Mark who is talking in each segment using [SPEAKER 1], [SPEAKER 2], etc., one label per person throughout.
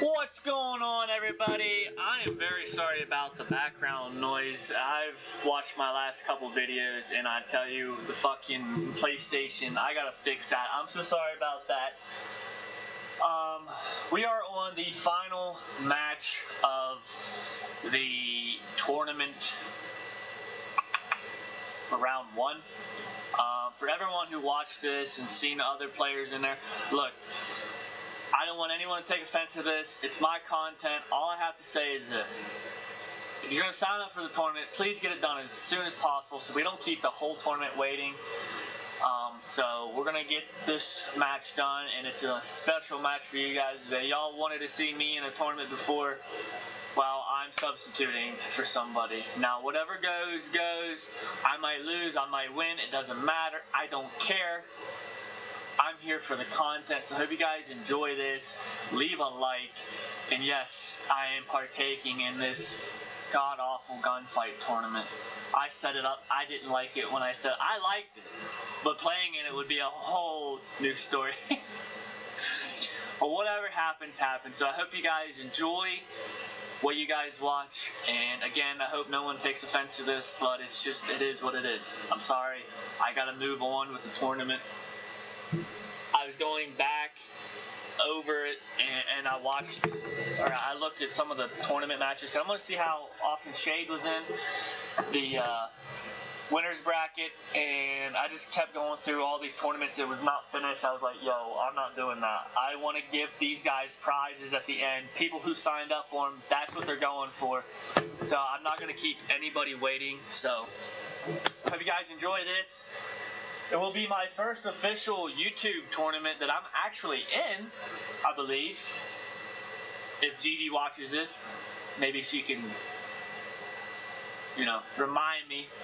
[SPEAKER 1] What's going on, everybody? I am very sorry about the background noise. I've watched my last couple videos, and I tell you, the fucking PlayStation, I gotta fix that. I'm so sorry about that. Um, we are on the final match of the tournament for round one. Uh, for everyone who watched this and seen other players in there, look, I don't want anyone to take offense to this. It's my content. All I have to say is this. If you're going to sign up for the tournament, please get it done as soon as possible so we don't keep the whole tournament waiting. Um, so we're going to get this match done, and it's a special match for you guys. That y'all wanted to see me in a tournament before. Well, I'm substituting for somebody. Now, whatever goes, goes. I might lose, I might win. It doesn't matter. I don't care. I'm here for the content, so I hope you guys enjoy this. Leave a like, and yes, I am partaking in this god awful gunfight tournament. I set it up. I didn't like it when I said I liked it, but playing in it would be a whole new story. but whatever happens, happens. So I hope you guys enjoy what you guys watch. And again, I hope no one takes offense to this, but it's just, it is what it is. I'm sorry. I gotta move on with the tournament. I was going back over it and, and I watched or I looked at some of the tournament matches. I want to see how often Shade was in the uh, winners bracket, and I just kept going through all these tournaments that was not finished. I was like, yo, I'm not doing that. I want to give these guys prizes at the end. People who signed up for them, that's what they're going for. So I'm not going to keep anybody waiting. So hope you guys enjoy this. It will be my first official YouTube tournament that I'm actually in, I believe. If Gigi watches this, maybe she can, you know, remind me.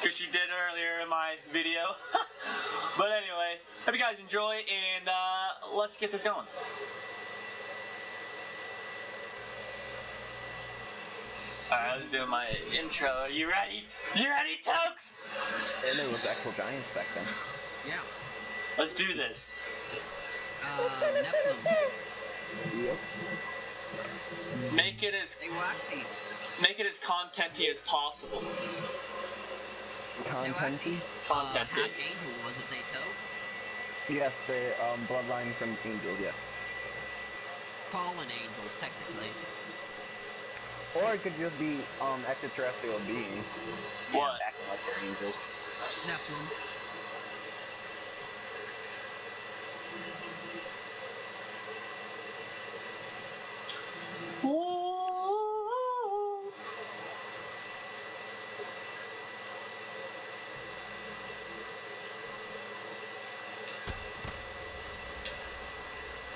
[SPEAKER 1] Because she did earlier in my video. but anyway, hope you guys enjoy, and uh, let's get this going. Alright, I was doing my intro. Are you ready? You ready, Tokez?
[SPEAKER 2] And there was actual giants back then.
[SPEAKER 3] Yeah.
[SPEAKER 1] Let's do this.
[SPEAKER 3] Uh, Nephilim.
[SPEAKER 2] Yep.
[SPEAKER 1] Make it as
[SPEAKER 3] They were actually,
[SPEAKER 1] make it as contenty as possible.
[SPEAKER 3] they were
[SPEAKER 2] Contenty?
[SPEAKER 3] actually, uh,
[SPEAKER 1] Contenty.
[SPEAKER 3] half angel, wasn't they, Tokez?
[SPEAKER 2] Yes, the um, bloodline from angels. yes.
[SPEAKER 3] Fallen angels, technically.
[SPEAKER 2] Or it could just be um, extraterrestrial beings.
[SPEAKER 1] What?
[SPEAKER 2] Acting like they're angels.
[SPEAKER 3] Nephilim.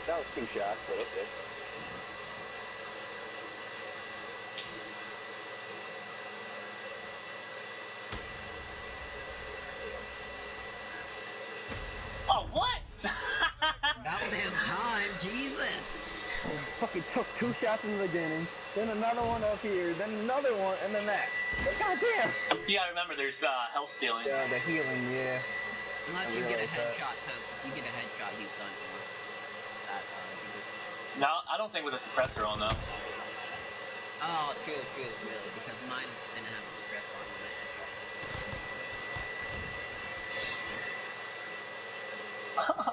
[SPEAKER 2] That was two shots, but okay.
[SPEAKER 1] Oh, what?
[SPEAKER 3] About damn time, Jesus!
[SPEAKER 2] Fucking took two shots in the beginning, then another one up here, then another one, and then that. God damn!
[SPEAKER 1] you gotta remember, there's uh, health stealing.
[SPEAKER 2] Yeah, the healing, yeah.
[SPEAKER 3] Unless
[SPEAKER 2] I
[SPEAKER 3] you get a headshot, Tokez. If you get a headshot, he's done for. That, uh,
[SPEAKER 1] No, I don't think with a suppressor on though.
[SPEAKER 3] Oh, true, true, really, because mine didn't have a suppressor on when I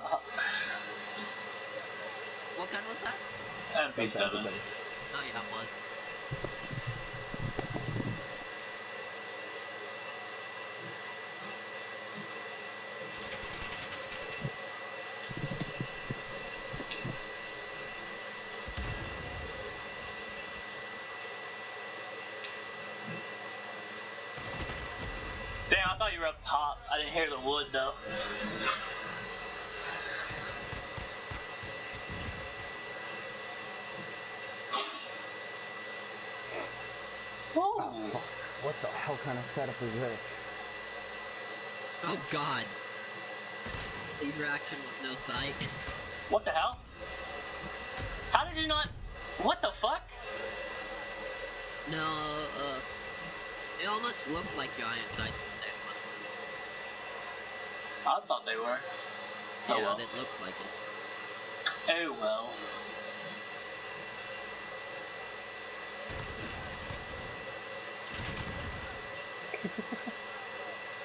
[SPEAKER 3] headshot. What gun was that?
[SPEAKER 1] MP7.
[SPEAKER 3] Oh yeah, it was.
[SPEAKER 1] Damn, I thought you were up top. I didn't hear the wood though. Ooh.
[SPEAKER 2] Oh, what the hell kind of setup is this?
[SPEAKER 3] Oh god. Laser action with no sight.
[SPEAKER 1] What the hell? How did you not? What the fuck?
[SPEAKER 3] No, uh, it almost looked like giant sight.
[SPEAKER 1] I thought they were.
[SPEAKER 3] Yeah,
[SPEAKER 1] Oh well.
[SPEAKER 3] that looked like it.
[SPEAKER 1] Oh well.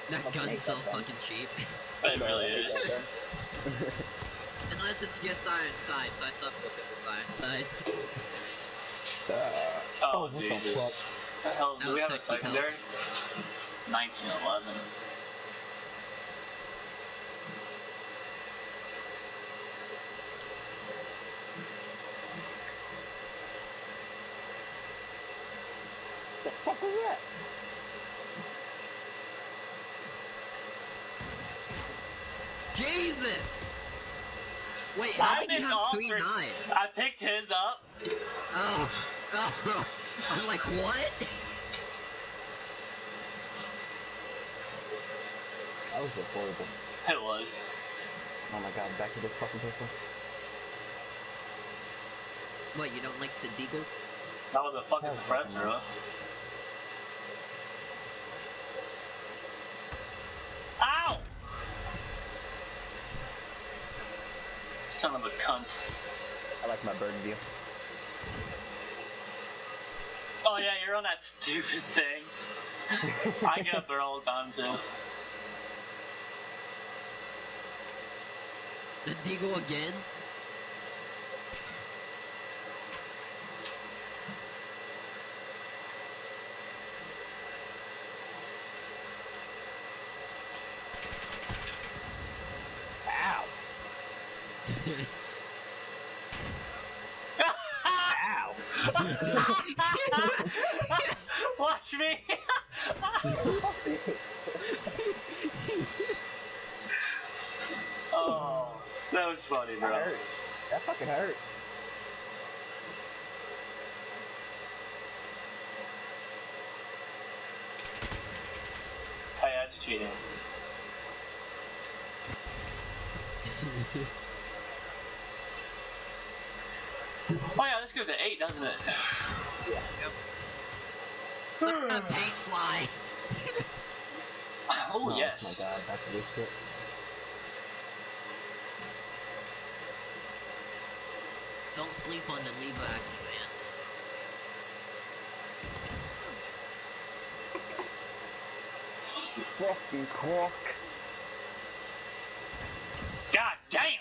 [SPEAKER 3] That
[SPEAKER 2] Okay,
[SPEAKER 3] gun's so
[SPEAKER 2] that's fine.
[SPEAKER 3] fucking cheap.
[SPEAKER 1] It really is.
[SPEAKER 3] Unless it's just iron sights. I suck with it with iron sights.
[SPEAKER 2] Uh,
[SPEAKER 1] Oh,
[SPEAKER 2] what
[SPEAKER 1] Jesus.
[SPEAKER 2] fuck?
[SPEAKER 1] The hell, do we have a
[SPEAKER 3] sexy
[SPEAKER 1] secondary? 1911.
[SPEAKER 2] The fuck?
[SPEAKER 3] Jesus! Wait,
[SPEAKER 1] I
[SPEAKER 3] how did you have three
[SPEAKER 1] three-
[SPEAKER 3] knives?
[SPEAKER 1] I picked his up.
[SPEAKER 3] Oh, oh, oh. I'm like, what?
[SPEAKER 2] That was just horrible.
[SPEAKER 1] It was.
[SPEAKER 2] Oh my god, back to this fucking pistol.
[SPEAKER 3] What, you don't like the deagle?
[SPEAKER 1] That was a fucking
[SPEAKER 2] Oh,
[SPEAKER 1] suppressor,
[SPEAKER 2] fucking
[SPEAKER 1] bro. Ow! Son of a cunt.
[SPEAKER 2] I like my bird view.
[SPEAKER 1] Oh yeah, you're on that stupid thing. I get up there all the time too.
[SPEAKER 3] The deagle again?
[SPEAKER 1] Watch me. oh, that was funny,
[SPEAKER 2] that
[SPEAKER 1] bro.
[SPEAKER 2] hurt. That fucking hurt.
[SPEAKER 1] Hey, that's cheating. Oh yeah, this goes to eight, doesn't it?
[SPEAKER 3] Look at that paint fly!
[SPEAKER 1] oh
[SPEAKER 2] Oh
[SPEAKER 1] yes.
[SPEAKER 2] my god, that's this shit.
[SPEAKER 3] Don't sleep on the lever action, man.
[SPEAKER 2] Fucking cock.
[SPEAKER 1] God damn.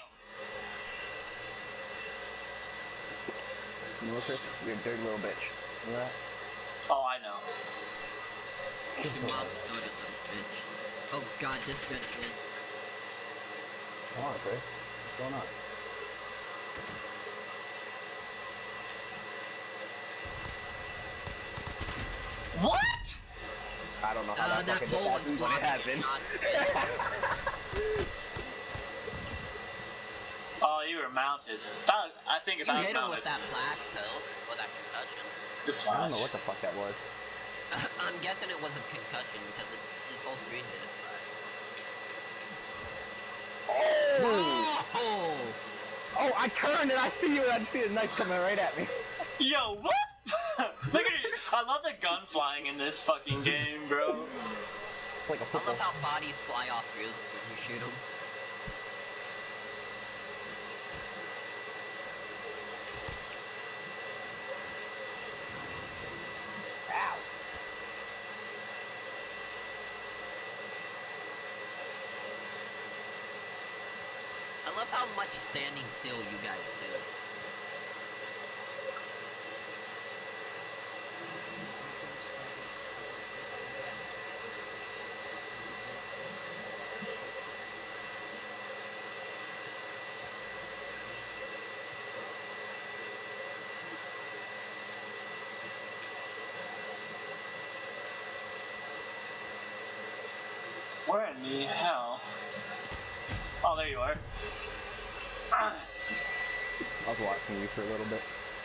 [SPEAKER 2] You know what, Chris? You're a dirty little bitch. You know that?
[SPEAKER 1] Oh, I know.
[SPEAKER 3] Your mom's daughter, little bitch. Oh god, this gun's good.
[SPEAKER 2] Come on, Chris. What's going on?
[SPEAKER 1] What?
[SPEAKER 2] I don't know how
[SPEAKER 3] Uh,
[SPEAKER 2] that,
[SPEAKER 3] that
[SPEAKER 2] fucking
[SPEAKER 3] pole
[SPEAKER 2] happened, but it happened.
[SPEAKER 3] your shots.
[SPEAKER 1] Oh, you were mounted. If I, I think if
[SPEAKER 3] You
[SPEAKER 1] I was
[SPEAKER 3] hit him
[SPEAKER 1] mounted,
[SPEAKER 3] with that flash pills, or that concussion.
[SPEAKER 1] good
[SPEAKER 2] I
[SPEAKER 1] flash.
[SPEAKER 2] don't know what the fuck that was.
[SPEAKER 3] I'm guessing it was a concussion because it, his whole screen didn't flash.
[SPEAKER 2] Oh!
[SPEAKER 3] Oh!
[SPEAKER 2] Oh, I turned and I see you and I see a knife coming right at me.
[SPEAKER 1] Yo, what? Look at it. I love the gun flying in this fucking game, bro.
[SPEAKER 2] It's like a
[SPEAKER 3] I
[SPEAKER 2] football.
[SPEAKER 3] love how bodies fly off roofs when you shoot them.
[SPEAKER 2] Ow!
[SPEAKER 3] I love how much standing still you guys do.
[SPEAKER 1] Where in the hell? Oh, there you are. Ah,
[SPEAKER 2] I was watching you for a little bit.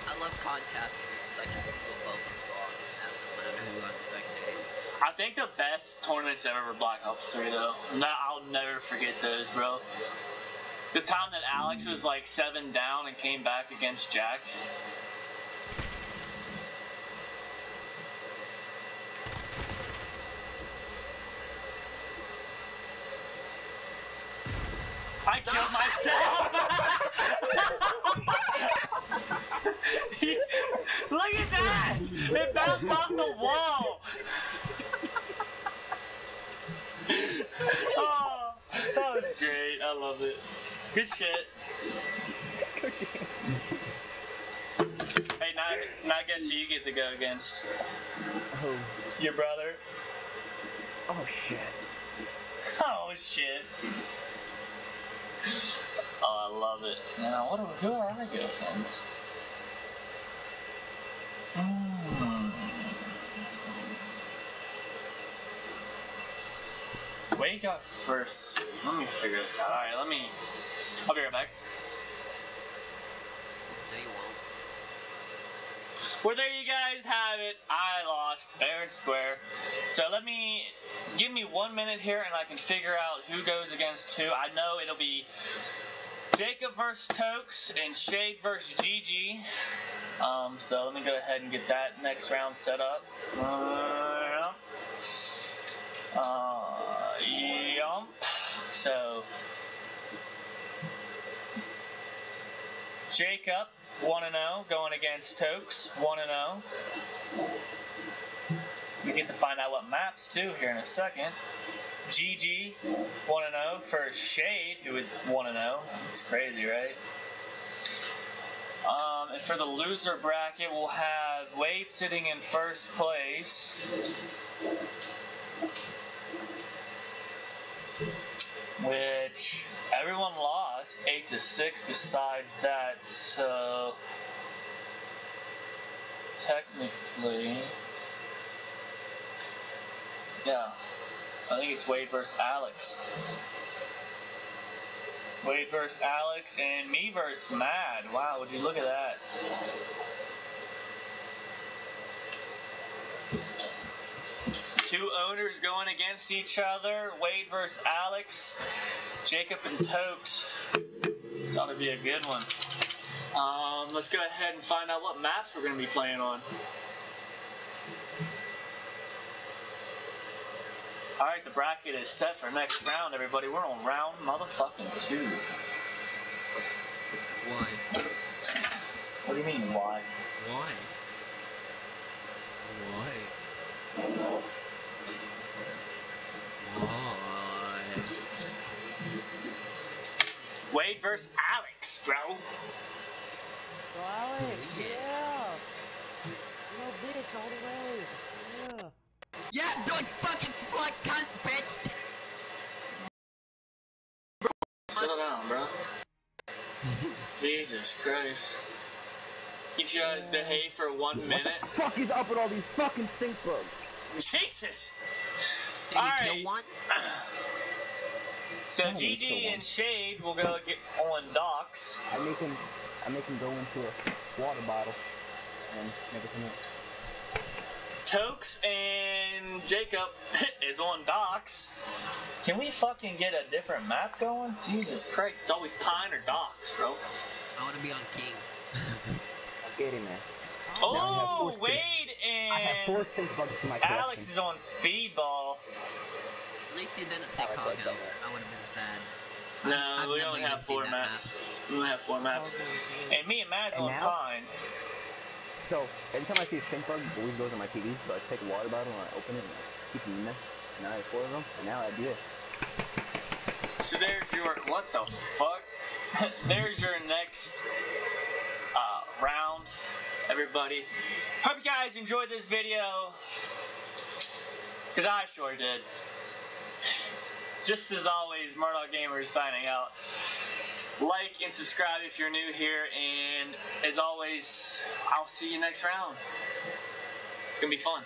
[SPEAKER 3] I love podcasting, like people both involved. It doesn't matter who I'm.
[SPEAKER 1] I think the best tournaments ever were Black Ops 3, though. No, I'll never forget those, bro. The time that Alex was like seven down and came back against Jack. I killed myself! Look at that! It bounced off the wall! oh, that was great. I love it. Good shit. hey, now, now I guess you get to go against
[SPEAKER 2] oh.
[SPEAKER 1] your brother.
[SPEAKER 2] Oh, shit.
[SPEAKER 1] Oh, shit. Oh, I love it. Now, what do, who do I go against? Got first. Let me figure this out. Alright, let me. I'll be right back.
[SPEAKER 3] No, you won't.
[SPEAKER 1] Well, there you guys have it. I lost fair and square. So let me give me one minute here, and I can figure out who goes against who. I know it'll be Jacob versus Tokez and Shade versus Gigi. Um, so let me go ahead and get that next round set up. Uh, uh, yump. So Jacob 1 and 0 going against Tokez 1 and 0. We get to find out what maps too here in a second. Gigi 1 and 0 for Shade who is 1 and 0. It's crazy, right? Um, and for the loser bracket, we'll have Wade sitting in first place. Which everyone lost eight to six. Besides that, so technically, yeah, I think it's Wade versus Alex. Wade versus Alex and me versus Mad. Wow, would you look at that? Two owners going against each other. Wade versus Alex. Jacob and Tokez. This ought to be a good one. Um, let's go ahead and find out what maps we're going to be playing on. Alright, the bracket is set for next round, everybody. We're on round motherfucking two.
[SPEAKER 3] Why?
[SPEAKER 1] What do you mean? Why?
[SPEAKER 3] Why? Why?
[SPEAKER 1] Wade versus Alex, bro.
[SPEAKER 4] Go Alex,
[SPEAKER 3] Yeah.
[SPEAKER 4] No bitch, all the way. Yeah.
[SPEAKER 3] Yeah, don't fucking fuck cunt, bitch!
[SPEAKER 1] Settle down, bro. Jesus Christ. Can't you guys behave for one
[SPEAKER 2] What
[SPEAKER 1] minute?
[SPEAKER 2] the fuck is up with all these fucking stink bugs?
[SPEAKER 1] Jesus!
[SPEAKER 3] Did you
[SPEAKER 1] Alright.
[SPEAKER 3] kill one?
[SPEAKER 1] So
[SPEAKER 2] I think it's the
[SPEAKER 1] Gigi and Shade will go get on docks.
[SPEAKER 2] I make him, I make him go into a water bottle and never come out.
[SPEAKER 1] Tokez and Jacob is on docks. Can we fucking get a different map going? Jesus Christ, it's always Pine or docks, bro.
[SPEAKER 3] I wanna be on King.
[SPEAKER 2] I get him, man.
[SPEAKER 1] Oh,
[SPEAKER 2] Now I
[SPEAKER 1] Wade
[SPEAKER 2] I have four
[SPEAKER 1] and
[SPEAKER 2] stink bugs in my collection.
[SPEAKER 1] Alex is on speedball.
[SPEAKER 3] At least you didn't say
[SPEAKER 2] I
[SPEAKER 3] Congo. I would've been sad.
[SPEAKER 1] No,
[SPEAKER 3] I've- I've
[SPEAKER 1] we
[SPEAKER 3] never
[SPEAKER 1] only
[SPEAKER 3] even
[SPEAKER 1] have
[SPEAKER 3] seen
[SPEAKER 1] four
[SPEAKER 3] that
[SPEAKER 1] maps. We only have four maps. And me and Matt's
[SPEAKER 2] And
[SPEAKER 1] on
[SPEAKER 2] now?
[SPEAKER 1] Pine.
[SPEAKER 2] So every time I see a stink bug, it always goes on my TV. So I take a water bottle and I open it and I keep them in there. And now I have four of them. And now I do this.
[SPEAKER 1] So there's your what the fuck? there's your next uh, round, everybody. Hope you guys enjoyed this video, cause I sure did. Just as always, Murdock Gamer is signing out. Like and subscribe if you're new here, and as always, I'll see you next round. It's gonna be fun.